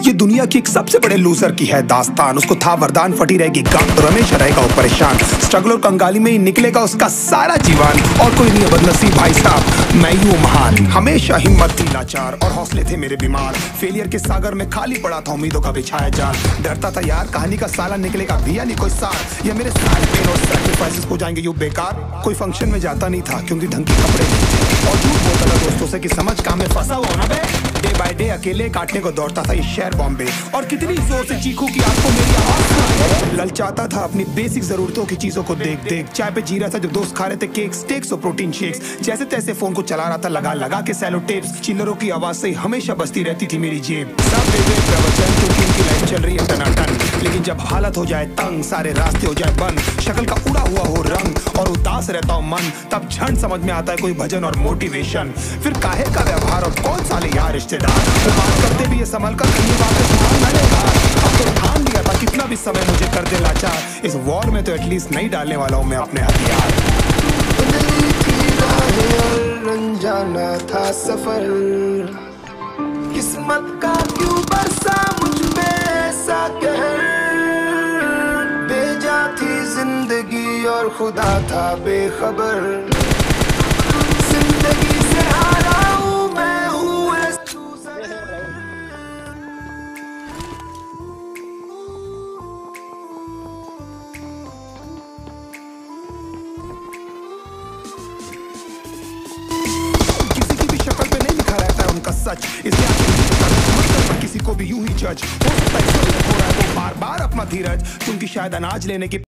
ये दुनिया की एक सबसे बड़े लूजर की है दास्तान। उसको था वरदान, फटी रहेगी गम तो रमेश रहेगा वो परेशान। स्ट्रगल और कंगाली में ही निकलेगा उसका सारा जीवन। और कोई नहीं बदनसीब भाई साहब। मैं हूँ महान। हमेशा हिम्मत थी लाचार और हौसले थे मेरे बीमार। फेलियर के सागर में खाली पड़ा था, उम्मीदों का बिछाया जाल। डरता था यार, कहानी का साला निकलेगा भैया नहीं कोई सार। या मेरे सारे पेन और सैक्रिफाइसेस हो जाएँगे, यू बेकार। कोई फ़ंक्शन में जाता नहीं था, क्योंकि ढंग के कपड़े और झूठ बोलता था दोस्तों से कि समझ काम में फंसा हुआ ना बे। डे बाय डे अकेले काटने को दौड़ता था ये शहर बॉम्बे। और कितनी ज़ोर से चीखू कि आपको मेरी आवाज़ ललचाता था अपनी बेसिक जरूरतों की चीज़ों को देख देख। चाय पे जी रहा था जब दोस्त खा रहे थे केक स्टेक्स और प्रोटीन शेक्स जैसे तैसे फ़ोन को चला रहा था लगा लगा के सैलो टेप्स चिल्लरों की आवाज़ से हमेशा बसती रहती थी मेरी जेब। सब प्रवचन, क्योंकि लाइफ चल रही है टनाटन। लेकिन जब हालत हो जाए तंग, सारे रास्ते हो जाए बंद। शक्ल का उड़ा उदास रहता हो मन, तब क्षण समझ में आता है कोई भजन और मोटिवेशन फिर काहे का व्यवहार और कौन साले यार रिश्तेदार? वो बात करते भी ये संभल कर कहीं वापस मान न लेगा अब तो ठान लिया था, कितना भी समय मुझे कर दे लाचार। इस वॉर में तो एटलीस्ट नहीं डालने वाला हूँ मैं अपने हथियार। बदली थी सफ़र किस्मत का क्यों बरसा मुझ पे ऐसा कहर? बेजा थी ज़िंदगी और खुदा था बेखबर। ज़िंदगी से हारा हूँ, मैं हूँ किसी की भी शक्ल पे नहीं लिखा रहता है उनका सच। इसलिए किसी को भी यूँ ही जज। हो रहा है बार बार अपना धीरज, क्योंकि शायद अनाज लेने की